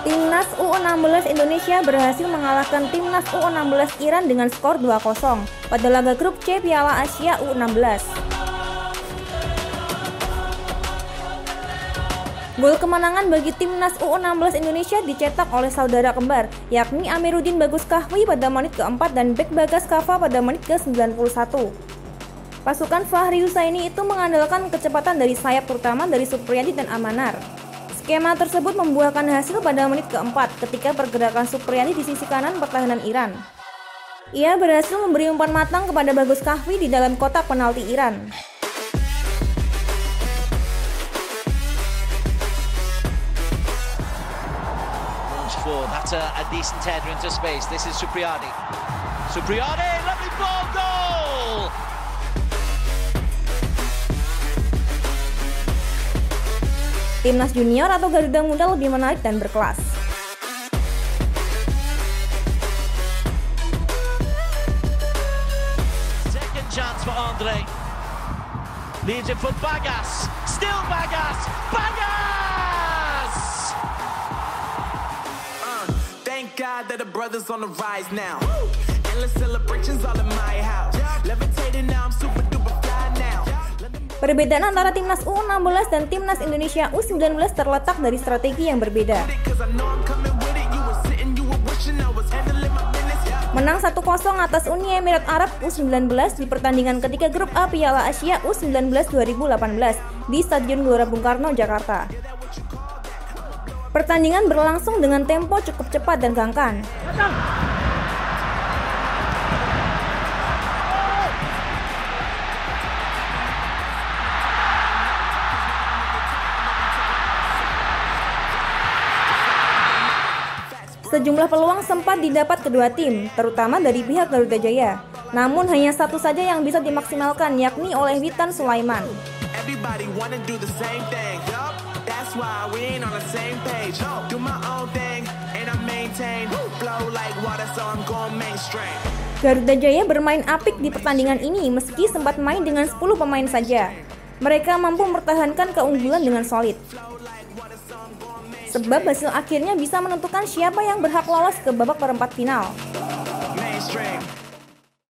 Timnas U16 Indonesia berhasil mengalahkan Timnas U16 Iran dengan skor 2-0 pada laga grup C Piala Asia U16. Gol kemenangan bagi Timnas U16 Indonesia dicetak oleh saudara kembar, yakni Amiruddin Bagus Kahwi pada menit keempat dan Bek Bagas Kava pada menit ke-91. Pasukan Fahri Husaini itu mengandalkan kecepatan dari sayap terutama dari Supriyadi dan Amanar. Skema tersebut membuahkan hasil pada menit keempat ketika pergerakan Supriyadi di sisi kanan pertahanan Iran. Ia berhasil memberi umpan matang kepada Bagus Kahwi di dalam kotak penalti Iran. Supriyadi. Supriyadi, lovely ball, goal! Timnas junior atau Garuda Muda lebih menarik dan berkelas. Second chance for Andre. Leaves it for Bagas. Still Bagas. Bagas! Uh, thank God that the brothers on the rise now. Endless celebrations all in my Perbedaan antara timnas U16 dan timnas Indonesia U19 terletak dari strategi yang berbeda. Menang 1-0 atas Uni Emirat Arab U19 di pertandingan ketiga grup A Piala Asia U19 2018 di Stadion Gelora Bung Karno, Jakarta. Pertandingan berlangsung dengan tempo cukup cepat dan gangkan. Sejumlah peluang sempat didapat kedua tim, terutama dari pihak Garuda Jaya. Namun hanya satu saja yang bisa dimaksimalkan, yakni oleh Witan Sulaiman. Garuda Jaya bermain apik di pertandingan ini meski sempat main dengan 10 pemain saja. Mereka mampu mempertahankan keunggulan dengan solid sebab hasil akhirnya bisa menentukan siapa yang berhak lolos ke babak perempat final.